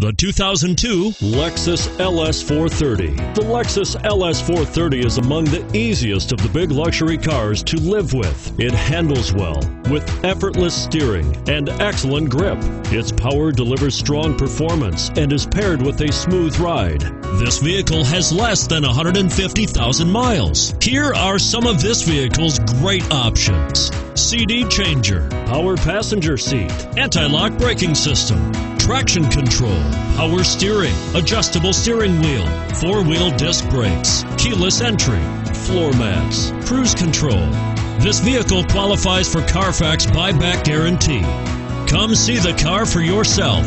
The 2002 Lexus LS 430. The Lexus LS 430 is among the easiest of the big luxury cars to live with. It handles well with effortless steering and excellent grip. Its power delivers strong performance and is paired with a smooth ride. This vehicle has less than 150,000 miles. Here are some of this vehicle's great options. CD changer, power passenger seat, anti-lock braking system, traction control, power steering, adjustable steering wheel, four-wheel disc brakes, keyless entry, floor mats, cruise control. This vehicle qualifies for Carfax buyback guarantee. Come see the car for yourself.